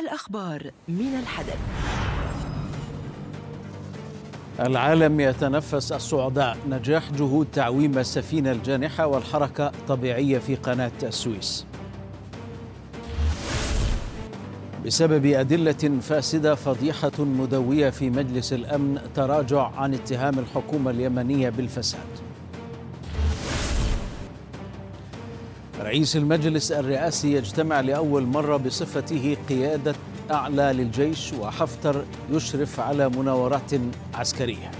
الأخبار من الحدث. العالم يتنفس الصعداء. نجاح جهود تعويم السفينة الجانحة والحركة طبيعية في قناة السويس. بسبب أدلة فاسدة فضيحة مدوية في مجلس الأمن تراجع عن اتهام الحكومة اليمنية بالفساد. رئيس المجلس الرئاسي يجتمع لأول مرة بصفته قيادة أعلى للجيش وحفتر يشرف على مناورات عسكرية.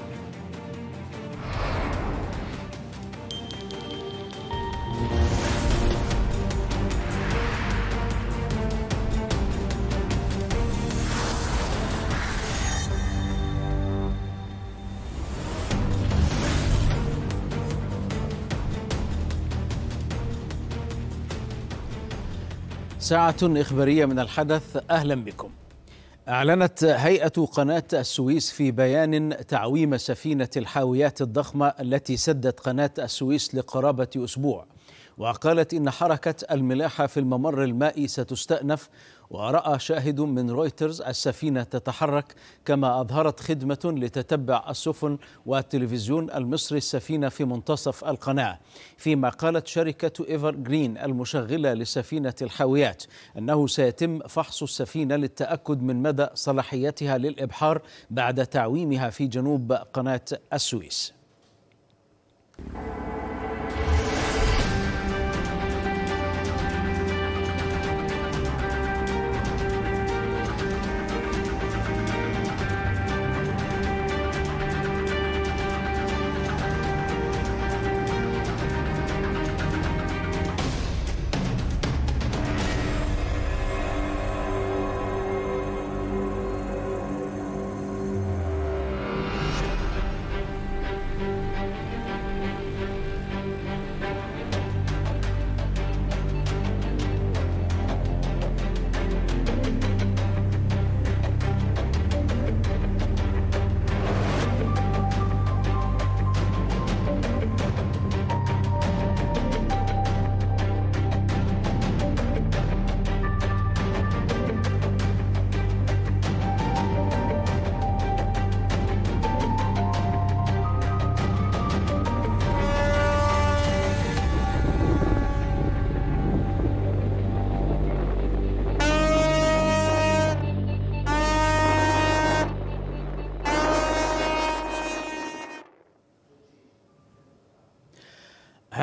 ساعة إخبارية من الحدث أهلا بكم. أعلنت هيئة قناة السويس في بيان تعويم سفينة الحاويات الضخمة التي سدت قناة السويس لقرابة أسبوع. وقالت إن حركة الملاحة في الممر المائي ستستأنف ورأى شاهد من رويترز السفينة تتحرك كما أظهرت خدمة لتتبع السفن والتلفزيون المصري السفينة في منتصف القناة. فيما قالت شركة إيفر جرين المشغلة لسفينة الحاويات أنه سيتم فحص السفينة للتأكد من مدى صلاحيتها للإبحار بعد تعويمها في جنوب قناة السويس.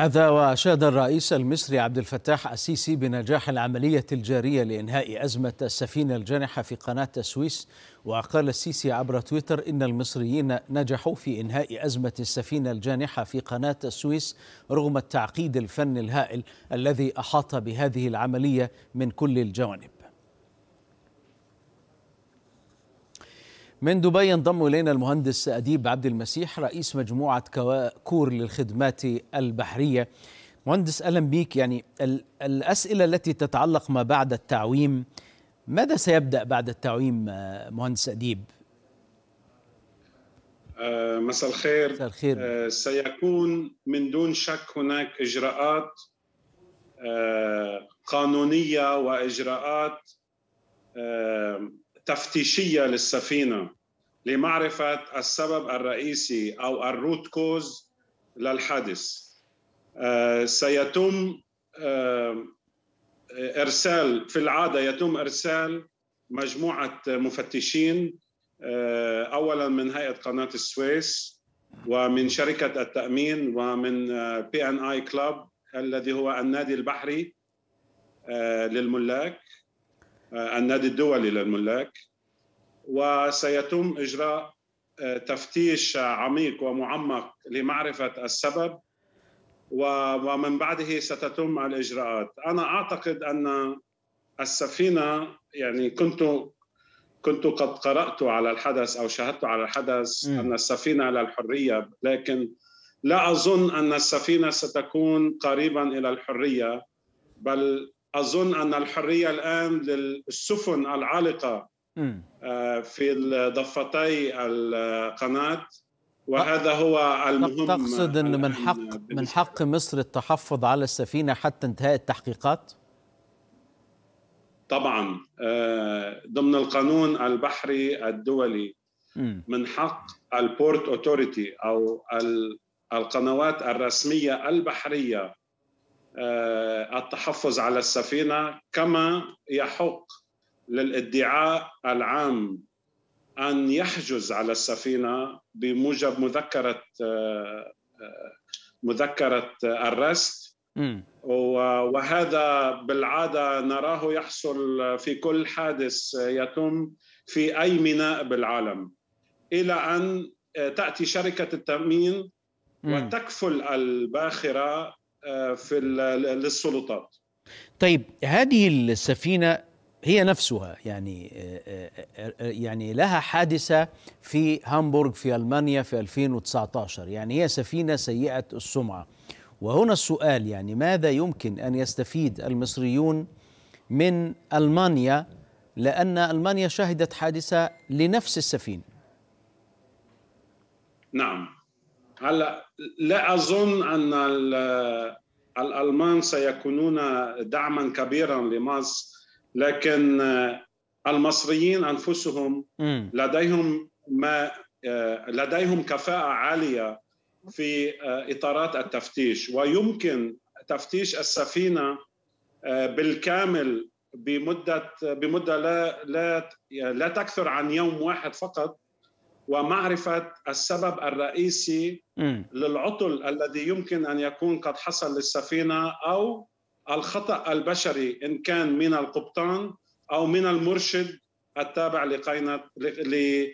هذا وأشاد الرئيس المصري عبد الفتاح السيسي بنجاح العملية الجارية لإنهاء أزمة السفينة الجانحة في قناة السويس وقال السيسي عبر تويتر إن المصريين نجحوا في إنهاء أزمة السفينة الجانحة في قناة السويس رغم التعقيد الفني الهائل الذي أحاط بهذه العملية من كل الجوانب. من دبي ينضم إلينا المهندس أديب عبد المسيح رئيس مجموعة كور للخدمات البحرية. مهندس أهلا بك يعني الأسئلة التي تتعلق ما بعد التعويم ماذا سيبدأ بعد التعويم مهندس أديب؟ آه مساء الخير مساء الخير آه سيكون من دون شك هناك إجراءات آه قانونية وإجراءات آه تفتيشية للسفينة لمعرفة السبب الرئيسي أو ال root cause للحادث. سيتم إرسال في العادة يتم إرسال مجموعة مفتشين اولا من هيئة قناة السويس ومن شركة التأمين ومن P and I Club الذي هو النادي البحري للملاك. النادي الدولي للملاك وسيتم إجراء تفتيش عميق ومعمق لمعرفة السبب ومن بعده ستتم الإجراءات أنا أعتقد أن السفينة يعني كنت كنت قد قرأت على الحدث أو شاهدت على الحدث م. أن السفينة للحريه لكن لا أظن أن السفينة ستكون قريبا إلى الحرية بل أظن أن الحرية الآن للسفن العالقة في ضفتي القناة. وهذا هو المهم تقصد إن من حق من حق مصر التحفظ على السفينة حتى انتهاء التحقيقات؟ طبعا ضمن القانون البحري الدولي من حق ال port authority أو القنوات الرسمية البحرية آه، التحفظ على السفينة كما يحق للادعاء العام أن يحجز على السفينة بموجب مذكرة آه، آه، مذكرة الرست. وهذا بالعادة نراه يحصل في كل حادث يتم في أي ميناء بالعالم. إلى أن تأتي شركة التأمين وتكفل الباخرة آه، في للسلطات. طيب هذه السفينة هي نفسها يعني يعني لها حادثة في هامبورغ في ألمانيا في 2019 يعني هي سفينة سيئة السمعة. وهنا السؤال يعني ماذا يمكن أن يستفيد المصريون من ألمانيا لأن ألمانيا شهدت حادثة لنفس السفينة؟ نعم. هلا لا أظن أن الألمان سيكونون دعما كبيرا لمصر لكن المصريين أنفسهم لديهم ما لديهم كفاءة عالية في إطارات التفتيش ويمكن تفتيش السفينة بالكامل بمدة بمدة لا لا لا تكثر عن يوم واحد فقط. ومعرفة السبب الرئيسي م. للعطل الذي يمكن أن يكون قد حصل للسفينة أو الخطأ البشري إن كان من القبطان أو من المرشد التابع لقينة ل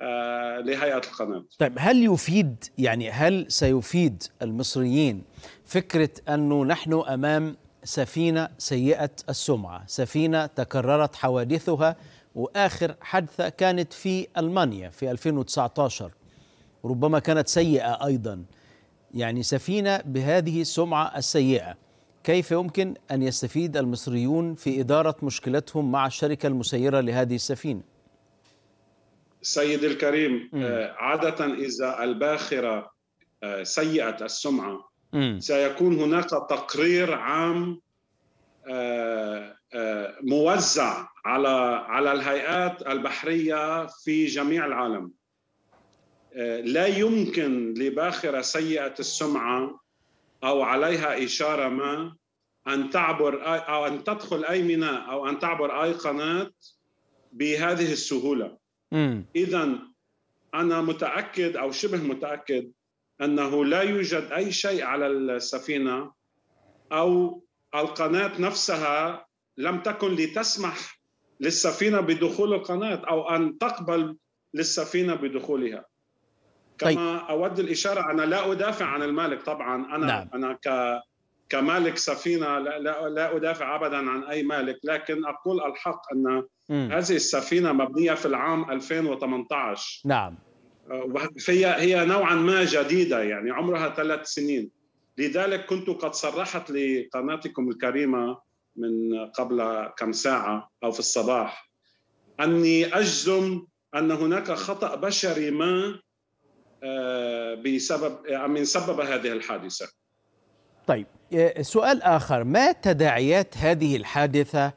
آه، لهيئة القناة. طيب هل يفيد يعني هل سيفيد المصريين فكرة أنه نحن أمام سفينة سيئة السمعة، سفينة تكررت حوادثها وآخر حادثة كانت في ألمانيا في 2019 ربما كانت سيئة أيضا يعني سفينة بهذه السمعة السيئة كيف يمكن أن يستفيد المصريون في إدارة مشكلتهم مع الشركة المسيرة لهذه السفينة سيد الكريم م. آه، عادة إذا الباخرة آه، سيئه السمعة م. سيكون هناك تقرير عام آه، موزع على على الهيئات البحرية في جميع العالم. لا يمكن لباخرة سيئة السمعة أو عليها إشارة ما أن تعبر أو أن تدخل أي ميناء أو أن تعبر أي قناة بهذه السهولة. اذا أنا متأكد أو شبه متأكد أنه لا يوجد أي شيء على السفينة أو القناة نفسها لم تكن لتسمح للسفينة بدخول القناة أو أن تقبل للسفينة بدخولها كما طيب. أود الإشارة أنا لا أدافع عن المالك طبعا أنا نعم. أنا ك كمالك سفينة لا, لا, لا أدافع ابدا عن أي مالك لكن أقول الحق أن م. هذه السفينة مبنية في العام 2018 نعم فهي هي نوعا ما جديدة يعني عمرها ثلاث سنين لذلك كنت قد صرحت لقناتكم الكريمة من قبل كم ساعة أو في الصباح. أني أجزم أن هناك خطأ بشري ما آه، بسبب من سبب هذه الحادثة. طيب آه، سؤال آخر. ما تداعيات هذه الحادثة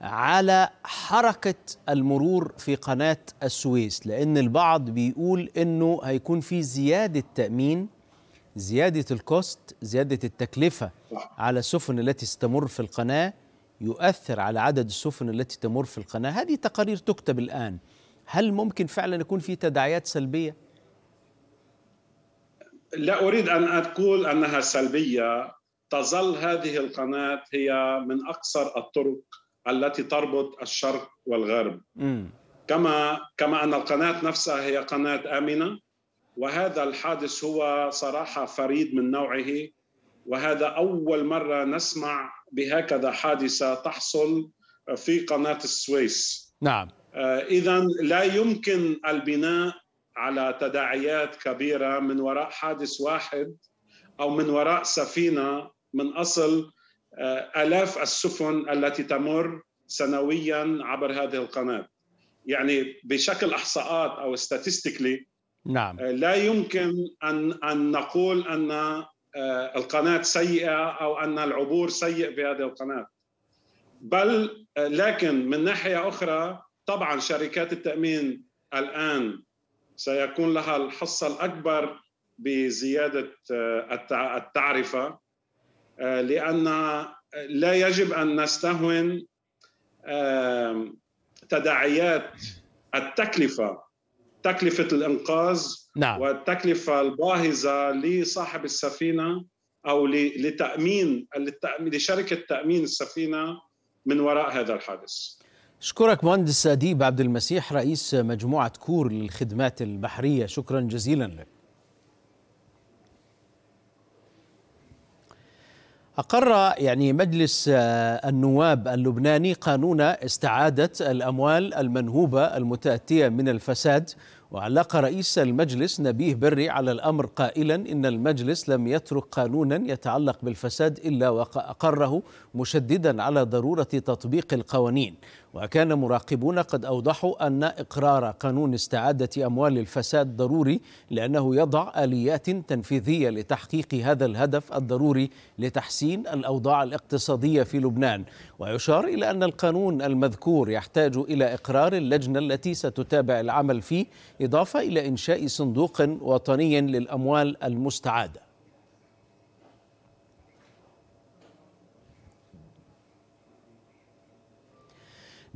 على حركة المرور في قناة السويس؟ لأن البعض بيقول إنه هيكون في زيادة تأمين زيادة الكوست زيادة التكلفة على السفن التي ستمر في القناة يؤثر على عدد السفن التي تمر في القناة. هذه تقارير تكتب الآن. هل ممكن فعلا يكون في تداعيات سلبية؟ لا أريد أن أقول أنها سلبية. تظل هذه القناة هي من أقصر الطرق التي تربط الشرق والغرب. م. كما كما أن القناة نفسها هي قناة آمنة. وهذا الحادث هو صراحة فريد من نوعه وهذا أول مرة نسمع بهكذا حادثة تحصل في قناة السويس. نعم. آه، اذا لا يمكن البناء على تداعيات كبيرة من وراء حادث واحد أو من وراء سفينة من أصل آه، آلاف السفن التي تمر سنويا عبر هذه القناة. يعني بشكل أحصاءات أو statistically نعم. آه، لا يمكن ان أن نقول أن آه، القناة سيئة أو أن العبور سيء في هذه القناة. بل لكن من ناحية أخرى طبعا شركات التأمين الآن سيكون لها الحصه الأكبر بزيادة التعرفة لأن لا يجب أن نستهون تداعيات التكلفة تكلفة الإنقاذ نعم. والتكلفة الباهظة لصاحب السفينة أو لتأمين لشركة تأمين السفينة من وراء هذا الحادث. اشكرك مهندس أديب عبد المسيح رئيس مجموعة كور للخدمات البحرية شكرا جزيلا لك. أقر يعني مجلس النواب اللبناني قانون استعادة الأموال المنهوبة المتأتية من الفساد وعلق رئيس المجلس نبيه بري على الأمر قائلا إن المجلس لم يترك قانونا يتعلق بالفساد إلا واقره مشددا على ضرورة تطبيق القوانين. وكان مراقبون قد أوضحوا أن إقرار قانون استعادة أموال الفساد ضروري لأنه يضع آليات تنفيذية لتحقيق هذا الهدف الضروري لتحسين الأوضاع الاقتصادية في لبنان. ويشار إلى أن القانون المذكور يحتاج إلى إقرار اللجنة التي ستتابع العمل فيه إضافة إلى إنشاء صندوق وطني للأموال المستعادة.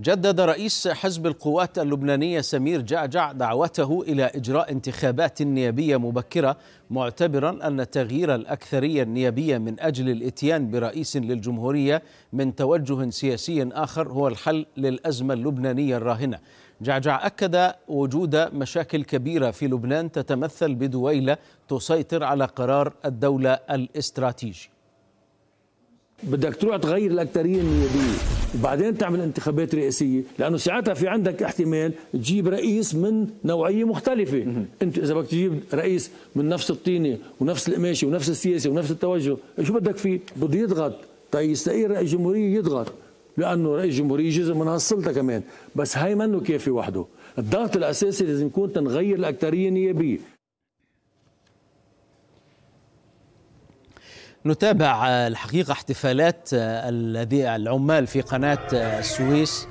جدد رئيس حزب القوات اللبنانية سمير جعجع دعوته إلى إجراء انتخابات نيابية مبكرة معتبرا أن تغيير الأكثرية النيابية من أجل الإتيان برئيس للجمهورية من توجه سياسي آخر هو الحل للأزمة اللبنانية الراهنة. جعجع أكد وجود مشاكل كبيرة في لبنان تتمثل بدويلة تسيطر على قرار الدولة الاستراتيجي. بدك تروح تغير الاكثريه النيابية. وبعدين تعمل انتخابات رئاسية لأنه ساعتها في عندك احتمال تجيب رئيس من نوعية مختلفة. أنت إذا بدك تجيب رئيس من نفس الطينة ونفس القماشة ونفس السياسة ونفس التوجه شو بدك فيه؟ بده يضغط. طيب يستقيل رئيس جمهورية يضغط لأنه رئيس جمهورية جزء من هالسلطه كمان. بس هاي منه كافي وحده. الضغط الأساسي لازم يكون تنغير الاكثريه النيابية. نتابع الحقيقة احتفالات الذي العمال في قناة السويس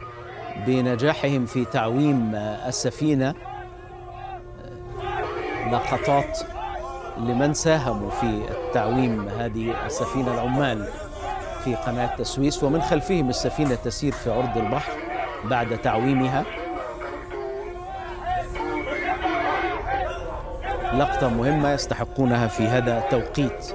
بنجاحهم في تعويم السفينة. لقطات لمن ساهموا في تعويم هذه السفينة العمال في قناة السويس. ومن خلفهم السفينة تسير في عرض البحر بعد تعويمها. لقطة مهمة يستحقونها في هذا التوقيت.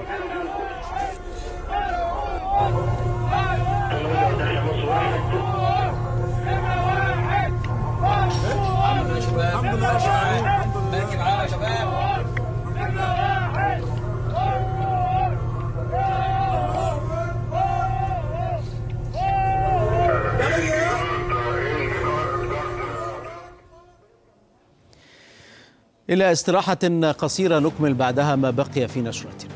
إلى استراحة قصيرة نكمل بعدها ما بقي في نشرتنا.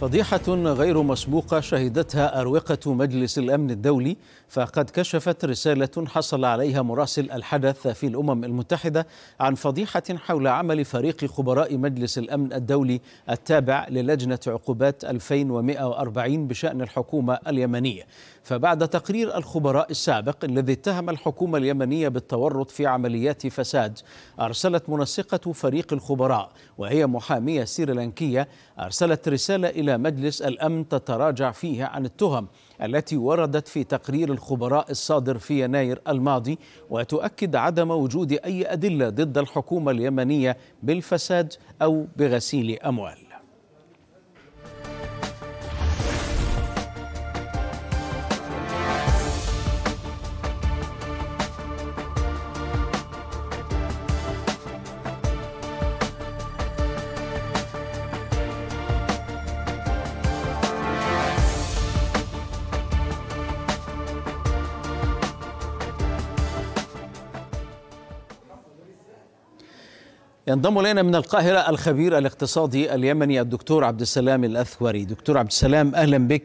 فضيحة غير مسبوقة شهدتها أروقة مجلس الأمن الدولي فقد كشفت رسالة حصل عليها مراسل الحدث في الأمم المتحدة عن فضيحة حول عمل فريق خبراء مجلس الأمن الدولي التابع للجنة عقوبات 2140 بشأن الحكومة اليمنية. فبعد تقرير الخبراء السابق الذي اتهم الحكومة اليمنية بالتورط في عمليات فساد أرسلت منسقة فريق الخبراء وهي محامية سريلانكية أرسلت رسالة إلى مجلس الأمن تتراجع فيها عن التهم التي وردت في تقرير الخبراء الصادر في يناير الماضي وتؤكد عدم وجود أي أدلة ضد الحكومة اليمنية بالفساد أو بغسيل أموال. ينضم إلينا من القاهرة الخبير الاقتصادي اليمني الدكتور عبد السلام الأثوري. دكتور عبد السلام أهلا بك.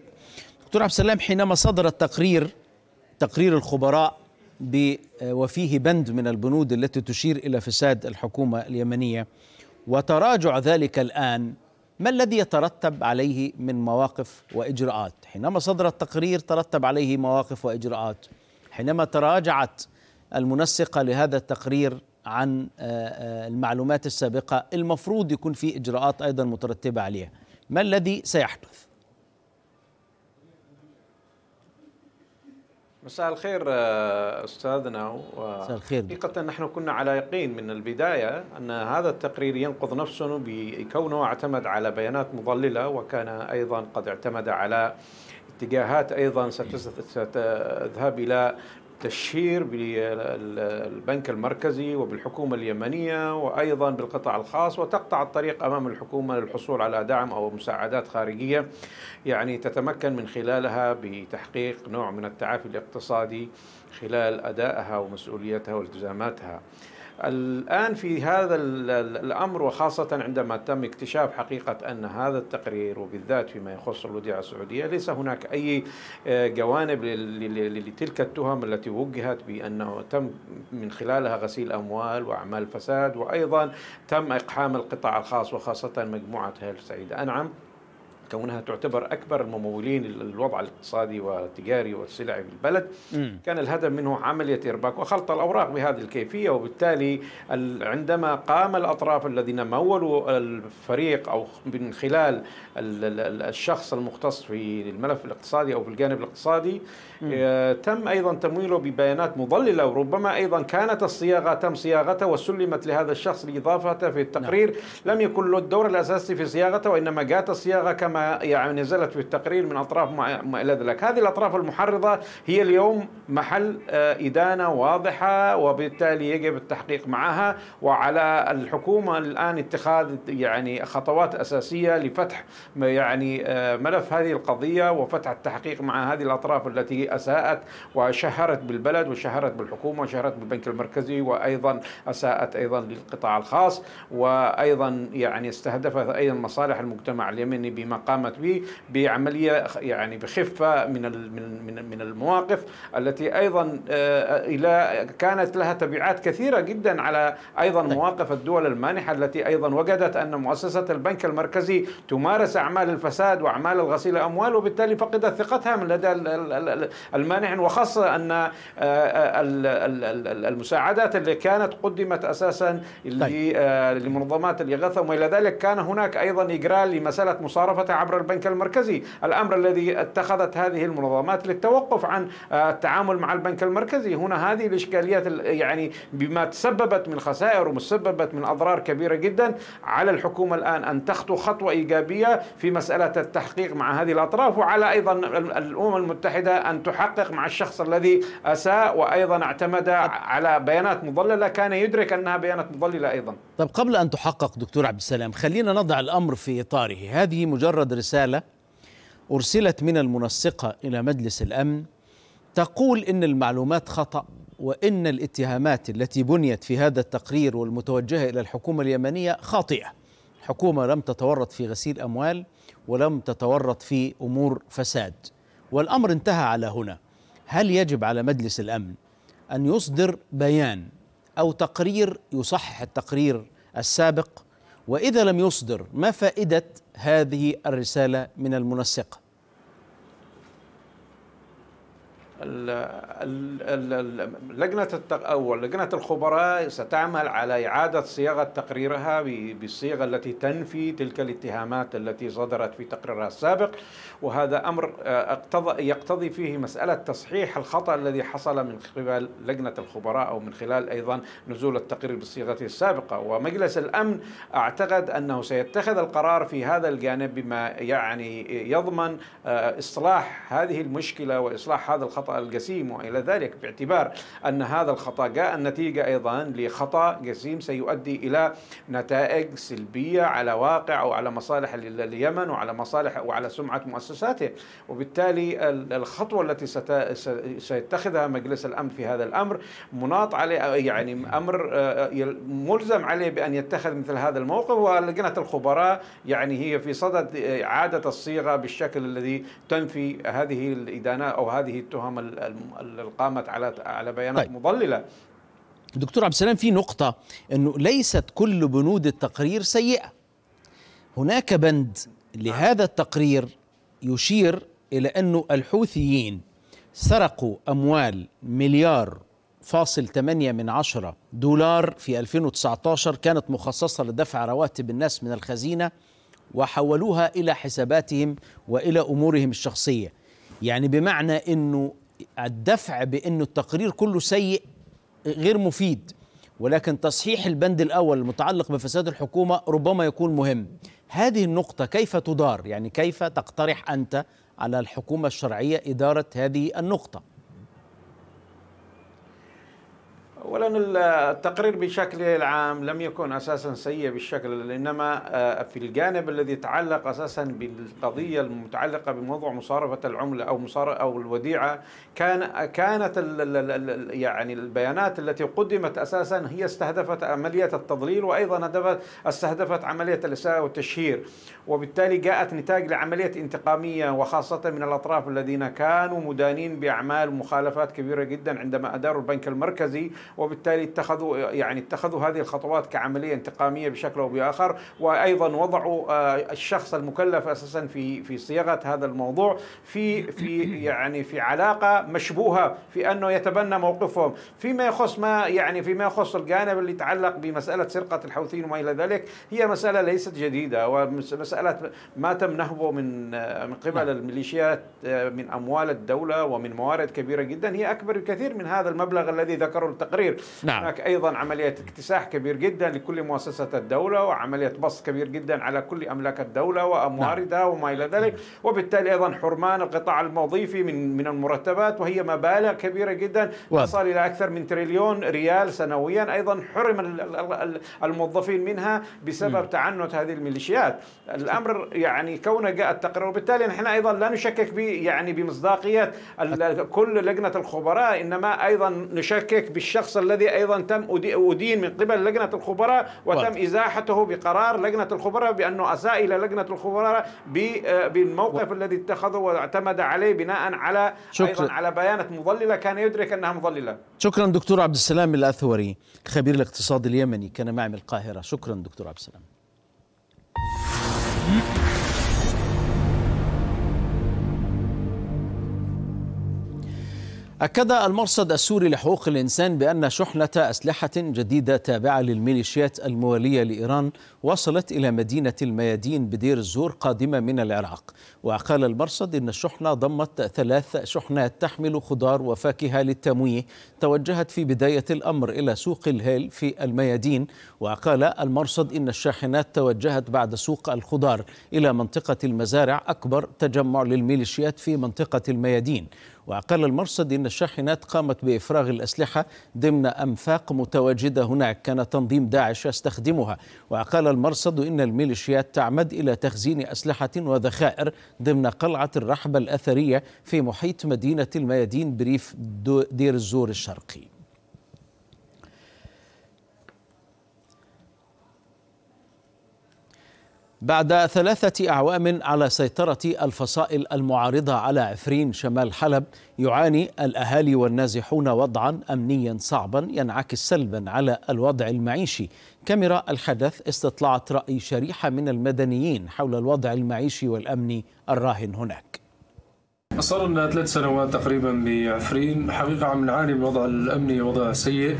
دكتور عبد السلام حينما صدر التقرير تقرير الخبراء وفيه بند من البنود التي تشير إلى فساد الحكومة اليمنية وتراجع ذلك الآن ما الذي يترتب عليه من مواقف وإجراءات؟ حينما صدر التقرير ترتب عليه مواقف وإجراءات. حينما تراجعت المنسقة لهذا التقرير عن المعلومات السابقة المفروض يكون في إجراءات أيضا مترتبة عليها. ما الذي سيحدث؟ مساء الخير أستاذنا. مساء الخير حقيقة نحن كنا على يقين من البداية أن هذا التقرير ينقض نفسه بكونه اعتمد على بيانات مضللة وكان أيضا قد اعتمد على اتجاهات أيضا ستذهب إلى تشهير بالبنك المركزي وبالحكومة اليمنية وأيضا بالقطاع الخاص وتقطع الطريق أمام الحكومة للحصول على دعم أو مساعدات خارجية يعني تتمكن من خلالها بتحقيق نوع من التعافي الاقتصادي خلال أدائها ومسؤوليتها والتزاماتها. الآن في هذا الأمر وخاصة عندما تم اكتشاف حقيقة أن هذا التقرير وبالذات فيما يخص الوديعة السعودية ليس هناك أي جوانب لتلك التهم التي وجهت بأنه تم من خلالها غسيل أموال وأعمال فساد وأيضا تم إقحام القطاع الخاص وخاصة مجموعة هيل سعيد. أنعم؟ كونها تعتبر أكبر الممولين للوضع الاقتصادي والتجاري والسلعي في البلد م. كان الهدف منه عملية إرباك وخلط الأوراق بهذه الكيفية وبالتالي عندما قام الأطراف الذين مولوا الفريق أو من خلال الشخص المختص في الملف الاقتصادي أو في الجانب الاقتصادي م. تم أيضا تمويله ببيانات مضللة وربما أيضا كانت الصياغة تم صياغتها وسلمت لهذا الشخص لإضافته في التقرير نعم. لم يكن له الدور الأساسي في صياغته وإنما جاءت الصياغة كما يعني نزلت في التقرير من أطراف ما إلى ذلك، هذه الأطراف المحرضة هي اليوم محل إدانة واضحة وبالتالي يجب التحقيق معها. وعلى الحكومة الآن اتخاذ يعني خطوات أساسية لفتح يعني ملف هذه القضية وفتح التحقيق مع هذه الأطراف التي أساءت وشهرت بالبلد وشهرت بالحكومة وشهرت بالبنك المركزي وأيضا أساءت أيضا للقطاع الخاص وأيضا يعني استهدفت أيضا مصالح المجتمع اليمني بما قامت به بعملية يعني بخفة من من من المواقف التي أيضا إلى كانت لها تبعات كثيرة جدا على أيضا مواقف الدول المانحة التي أيضا وجدت أن مؤسسة البنك المركزي تمارس أعمال الفساد وأعمال الغسيل الاموال وبالتالي فقدت ثقتها من لدى المانحين وخاصة أن المساعدات اللي كانت قدمت أساسا لمنظمات الإغاثة وما إلى ذلك كان هناك أيضا إجراء لمسألة مصارفة عبر البنك المركزي. الأمر الذي اتخذت هذه المنظمات للتوقف عن التعامل مع البنك المركزي. هنا هذه الإشكاليات يعني بما تسببت من خسائر ومسببت من أضرار كبيرة جدا على الحكومة الآن أن تخطو خطوة إيجابية في مسألة التحقيق مع هذه الأطراف. وعلى أيضا الأمم المتحدة أن تحقق مع الشخص الذي أساء. وأيضا اعتمد على بيانات مضللة. كان يدرك أنها بيانات مضللة أيضا. طب قبل أن تحقق دكتور عبد السلام خلينا نضع الأمر في إطاره. هذه مجرد رسالة أرسلت من المنسقة إلى مجلس الأمن تقول إن المعلومات خطأ وإن الاتهامات التي بنيت في هذا التقرير والمتوجهة إلى الحكومة اليمنية خاطئة. الحكومة لم تتورط في غسيل أموال ولم تتورط في أمور فساد. والأمر انتهى على هنا. هل يجب على مجلس الأمن أن يصدر بيان أو تقرير يصحح التقرير السابق وإذا لم يصدر ما فائدة هذه الرسالة من المنسقة؟ لجنة التق... أو لجنة الخبراء ستعمل على إعادة صياغة تقريرها بالصيغة التي تنفي تلك الاتهامات التي صدرت في تقريرها السابق. وهذا أمر اقتضى يقتضي فيه مسألة تصحيح الخطأ الذي حصل من قبل لجنة الخبراء أو من خلال أيضا نزول التقرير بصيغته السابقة. ومجلس الأمن أعتقد أنه سيتخذ القرار في هذا الجانب بما يعني يضمن إصلاح هذه المشكلة وإصلاح هذا الخطأ الخطأ الجسيم وإلى ذلك باعتبار أن هذا الخطأ جاء النتيجة أيضا لخطأ جسيم سيؤدي إلى نتائج سلبية على واقع أو على مصالح اليمن وعلى مصالح وعلى سمعة مؤسساته. وبالتالي الخطوة التي سيتخذها مجلس الأمن في هذا الأمر مناط عليه يعني أمر آه، ملزم عليه بأن يتخذ مثل هذا الموقف. ولجنة الخبراء يعني هي في صدد إعادة الصيغة بالشكل الذي تنفي هذه الإدانات أو هذه التهم اللي قامت على على بيانات طيب. مضللة. دكتور عبد السلام في نقطة أنه ليست كل بنود التقرير سيئة. هناك بند لهذا التقرير يشير إلى أنه الحوثيين سرقوا أموال مليار فاصل 8 من عشرة دولار في 2019 كانت مخصصة لدفع رواتب الناس من الخزينة وحولوها إلى حساباتهم وإلى أمورهم الشخصية. يعني بمعنى أنه الدفع بانه التقرير كله سيء غير مفيد ولكن تصحيح البند الأول المتعلق بفساد الحكومة ربما يكون مهم. هذه النقطة كيف تدار؟ يعني كيف تقترح أنت على الحكومة الشرعية إدارة هذه النقطة؟ اولا التقرير بشكل عام لم يكن أساسا سيء بالشكل إنما آه، في الجانب الذي يتعلق أساسا بالقضية المتعلقة بموضوع مصارفة العملة أو أو الوديعة كان كانت يعني البيانات التي قدمت أساسا هي استهدفت عملية التضليل وأيضا استهدفت عملية الإساءة والتشهير وبالتالي جاءت نتاج لعملية انتقامية وخاصة من الأطراف الذين كانوا مدانين بأعمال مخالفات كبيرة جدا عندما أداروا البنك المركزي وبالتالي اتخذوا يعني اتخذوا هذه الخطوات كعملية انتقامية بشكل أو بآخر وأيضا وضعوا آه، الشخص المكلف أساسا في في صياغة هذا الموضوع في في يعني في علاقة مشبوهة في أنه يتبنى موقفهم فيما يخص ما يعني فيما يخص الجانب اللي يتعلق بمسألة سرقة الحوثيين وما إلى ذلك هي مسألة ليست جديدة ومسألة ما تم نهبه من آه، من قبل نعم. الميليشيات آه، من أموال الدولة ومن موارد كبيرة جدا هي أكبر بكثير من هذا المبلغ الذي ذكره التقرير التقرير نعم. هناك أيضا عملية اكتساح كبير جدا لكل مؤسسة الدولة وعملية بسط كبير جدا على كل أملاك الدولة وأمواردها نعم. وما إلى ذلك. وبالتالي أيضا حرمان القطاع الوظيفي من من المرتبات وهي مبالغ كبيرة جدا. تصل إلى أكثر من تريليون ريال سنويا. أيضا حرم الموظفين منها بسبب م. تعنت هذه الميليشيات. الأمر يعني كونه جاء التقرير. وبالتالي نحن أيضا لا نشكك ب يعني بمصداقية كل لجنة الخبراء إنما أيضا نشكك بالشخص الشخص الذي أيضا تم أدين من قبل لجنة الخبراء وتم إزاحته بقرار لجنة الخبراء بأنه أساء إلى لجنة الخبراء آه، بالموقف و... الذي اتخذه واعتمد عليه بناء على شكرا. أيضا على بيانات مضللة كان يدرك أنها مضللة. شكرا دكتور عبد السلام الأثوري خبير الاقتصاد اليمني كان معي من القاهرة شكرا دكتور عبد السلام. أكد المرصد السوري لحقوق الإنسان بأن شحنة أسلحة جديدة تابعة للميليشيات الموالية لإيران وصلت إلى مدينة الميادين بدير الزور قادمة من العراق. وقال المرصد إن الشحنة ضمت ثلاث شحنات تحمل خضار وفاكهة للتمويه توجهت في بداية الأمر إلى سوق الهيل في الميادين. وقال المرصد إن الشاحنات توجهت بعد سوق الخضار إلى منطقة المزارع أكبر تجمع للميليشيات في منطقة الميادين. وقال المرصد إن الشاحنات قامت بإفراغ الأسلحة ضمن أنفاق متواجدة هناك. كان تنظيم داعش يستخدمها. وقال المرصد إن الميليشيات تعمد إلى تخزين أسلحة وذخائر ضمن قلعة الرحبة الأثرية في محيط مدينة الميادين بريف دير الزور الشرقي. بعد ثلاثة أعوام على سيطرة الفصائل المعارضة على عفرين شمال حلب يعاني الأهالي والنازحون وضعا أمنيا صعبا ينعكس سلبا على الوضع المعيشي. كاميرا الحدث استطلعت رأي شريحة من المدنيين حول الوضع المعيشي والأمني الراهن هناك. صار لنا ثلاث سنوات تقريبا بعفرين. حقيقة عم نعاني من الوضع الأمني وضع سيء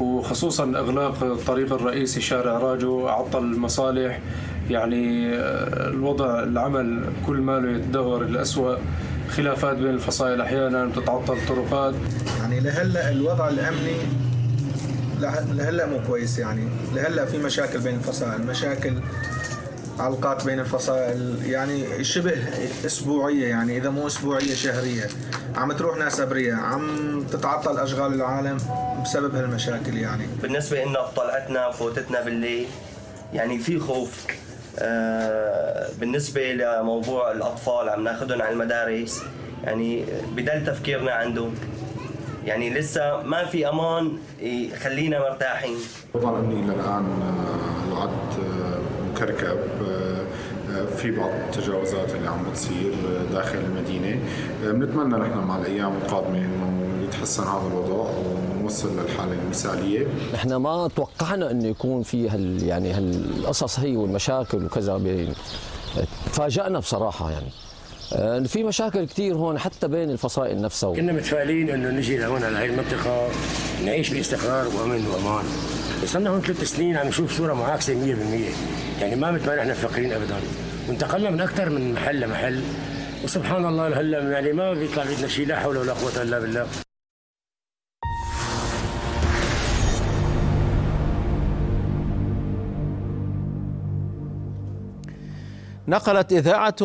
وخصوصا إغلاق الطريق الرئيسي شارع راجو عطل المصالح. يعني آه، الوضع العمل كل ماله يتدهور الأسوأ خلافات بين الفصائل أحيانا بتتعطل طرقات. يعني لهلأ الوضع الأمني لهلأ مو كويس يعني. لهلأ في مشاكل بين الفصائل مشاكل علقات بين الفصائل. يعني شبه أسبوعية يعني إذا مو أسبوعية شهرية. عم تروح ناس أبرياء عم تتعطل أشغال العالم بسبب هالمشاكل يعني. بالنسبة لنا بطلعتنا فوتتنا بالليل يعني في خوف. آه بالنسبة لموضوع الأطفال عم ناخذهم على المدارس. يعني بدل تفكيرنا عندهم. يعني لسه ما في أمان يخلينا مرتاحين. الوضع الامني إلى الآن آه، يعد آه، مكركب آه، في بعض التجاوزات اللي عم بتصير داخل المدينة. بنتمنى نحن مع الأيام القادمة إنه يتحسن هذا الوضع ونوصل للحالة المثالية. نحن ما توقعنا إنه يكون في هال يعني هالقصص هي والمشاكل وكذا تفاجئنا بصراحة يعني. آه، في مشاكل كثير هون حتى بين الفصائل نفسها. كنا متفائلين إنه نجي لهون على هي المنطقة نعيش باستقرار وأمن وأمان. صرنا هون ثلاث سنين عم نشوف صورة معاكسة 100% يعني ما مثل ما نحن مفكرين ابدا. وانتقلنا من أكثر من محل لمحل. وسبحان الله هلأ يعني ما بيطلع بايدنا شيء لا حول ولا قوة إلا بالله. نقلت إذاعة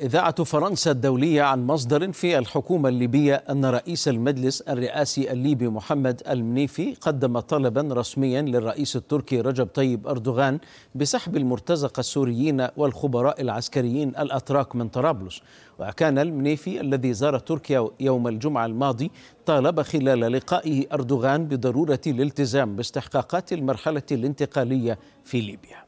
إذاعة فرنسا الدولية عن مصدر في الحكومة الليبية أن رئيس المجلس الرئاسي الليبي محمد المنيفي قدم طلبا رسميا للرئيس التركي رجب طيب أردوغان بسحب المرتزقة السوريين والخبراء العسكريين الأتراك من طرابلس. وكان المنيفي الذي زار تركيا يوم الجمعة الماضي طالب خلال لقائه أردوغان بضرورة الالتزام باستحقاقات المرحلة الانتقالية في ليبيا.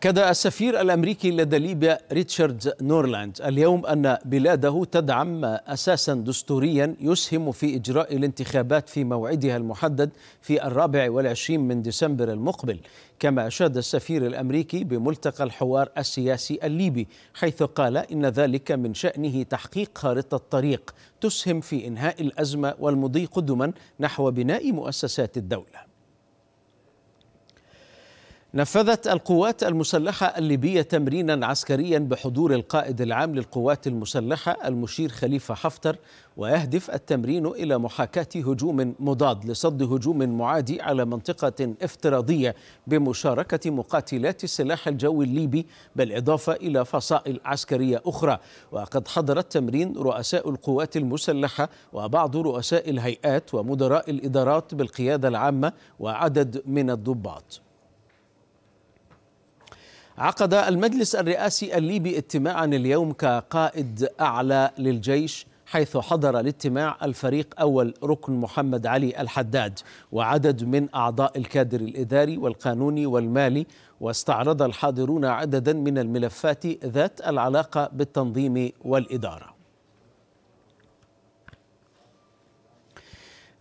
أكد السفير الأمريكي لدى ليبيا ريتشارد نورلاند اليوم أن بلاده تدعم أساسا دستوريا يسهم في إجراء الانتخابات في موعدها المحدد في الرابع والعشرين من ديسمبر المقبل كما أشاد السفير الأمريكي بملتقى الحوار السياسي الليبي حيث قال إن ذلك من شأنه تحقيق خارطة طريق تسهم في إنهاء الأزمة والمضي قدما نحو بناء مؤسسات الدولة. نفذت القوات المسلحة الليبية تمرينا عسكريا بحضور القائد العام للقوات المسلحة المشير خليفة حفتر ويهدف التمرين إلى محاكاة هجوم مضاد لصد هجوم معادي على منطقة افتراضية بمشاركة مقاتلات السلاح الجوي الليبي بالإضافة إلى فصائل عسكرية أخرى. وقد حضر التمرين رؤساء القوات المسلحة وبعض رؤساء الهيئات ومدراء الإدارات بالقيادة العامة وعدد من الضباط. عقد المجلس الرئاسي الليبي اجتماعا اليوم كقائد أعلى للجيش حيث حضر الاجتماع الفريق أول ركن محمد علي الحداد وعدد من أعضاء الكادر الإداري والقانوني والمالي واستعرض الحاضرون عددا من الملفات ذات العلاقة بالتنظيم والإدارة.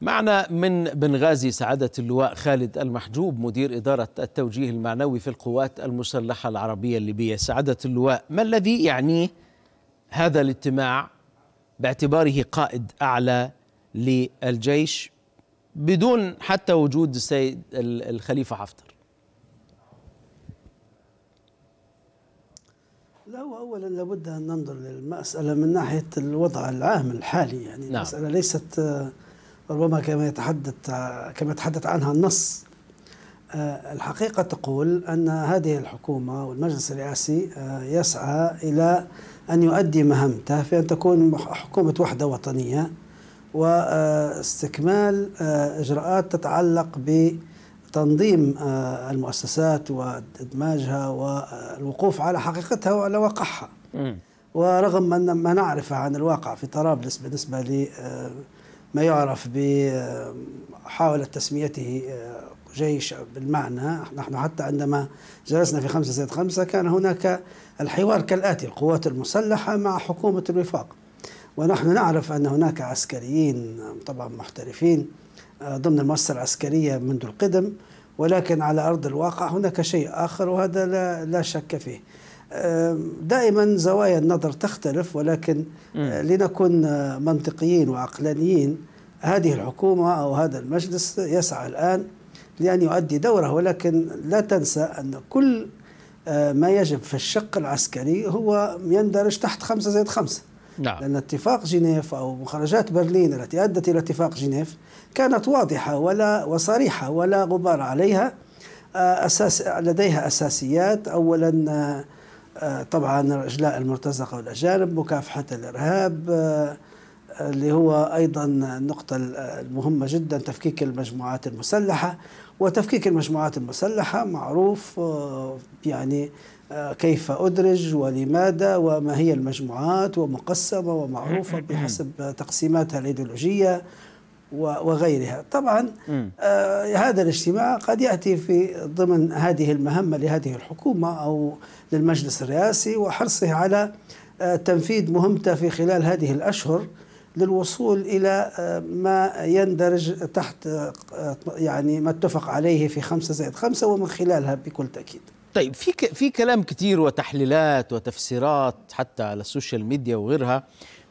معنا من بنغازي سعادة اللواء خالد المحجوب مدير إدارة التوجيه المعنوي في القوات المسلحة العربية الليبية سعادة اللواء ما الذي يعنيه هذا الاجتماع باعتباره قائد أعلى للجيش بدون حتى وجود السيد الخليفة حفتر لا هو اولا لابد أن ننظر للمسألة من ناحية الوضع العام الحالي يعني نعم. المسألة ليست ربما كما يتحدث كما يتحدث عنها النص. آه، الحقيقة تقول أن هذه الحكومة والمجلس الرئاسي آه، يسعى إلى أن يؤدي مهمته في أن تكون حكومة وحدة وطنية واستكمال إجراءات تتعلق بتنظيم المؤسسات وإدماجها والوقوف على حقيقتها وعلى وقعها ورغم أن ما نعرفه عن الواقع في طرابلس بالنسبة لما يعرف بحاولة تسميته جيش بالمعنى. نحن حتى عندما جلسنا في خمسة زائد خمسة كان هناك الحوار كالآتي القوات المسلحة مع حكومة الوفاق. ونحن نعرف أن هناك عسكريين طبعا محترفين آه، ضمن المؤسسة العسكرية منذ القدم. ولكن على أرض الواقع هناك شيء آخر وهذا لا, لا شك فيه. دائما زوايا النظر تختلف ولكن آه، لنكن آه، منطقيين وعقلانيين هذه الحكومة أو هذا المجلس يسعى الآن لأن يؤدي دوره ولكن لا تنسى أن كل آه، ما يجب في الشق العسكري هو يندرج تحت خمسة زائد خمسة. نعم. لأن اتفاق جنيف أو مخرجات برلين التي أدت إلى اتفاق جنيف كانت واضحة ولا وصريحة ولا غبار عليها أساس لديها أساسيات. أولا طبعا إجلاء المرتزقة والأجانب مكافحة الإرهاب اللي هو أيضا النقطة المهمة جدا تفكيك المجموعات المسلحة. وتفكيك المجموعات المسلحة معروف آه، يعني آه، كيف أدرج ولماذا وما هي المجموعات ومقسمة ومعروفة بحسب تقسيماتها الإيديولوجية. وغيرها. طبعا آه هذا الاجتماع قد يأتي في ضمن هذه المهمة لهذه الحكومة أو للمجلس الرئاسي وحرصه على آه تنفيذ مهمته في خلال هذه الأشهر للوصول إلى آه، ما يندرج تحت آه، يعني ما اتفق عليه في خمسة زائد خمسة ومن خلالها بكل تأكيد. طيب في في كلام كثير وتحليلات وتفسيرات حتى على السوشيال ميديا وغيرها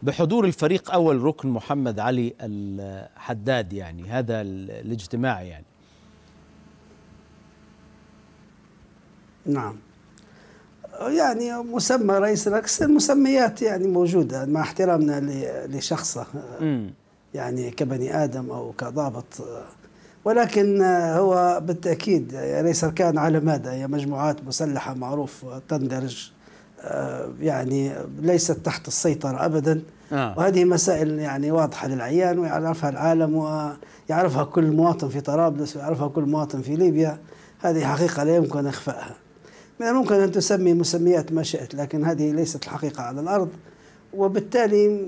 بحضور الفريق أول ركن محمد علي الحداد يعني هذا الاجتماع يعني. نعم. يعني مسمى رئيس الأكس المسميات يعني موجودة مع احترامنا لشخصه يعني كبني آدم أو كضابط. ولكن هو بالتأكيد رئيس أركان على ماذا هي مجموعات مسلحة معروف تندرج. يعني ليست تحت السيطرة أبدا. آه. وهذه مسائل يعني واضحة للعيان ويعرفها العالم ويعرفها كل مواطن في طرابلس ويعرفها كل مواطن في ليبيا. هذه حقيقة لا يمكن إخفائها من الممكن أن تسمي مسميات ما شئت لكن هذه ليست الحقيقة على الأرض. وبالتالي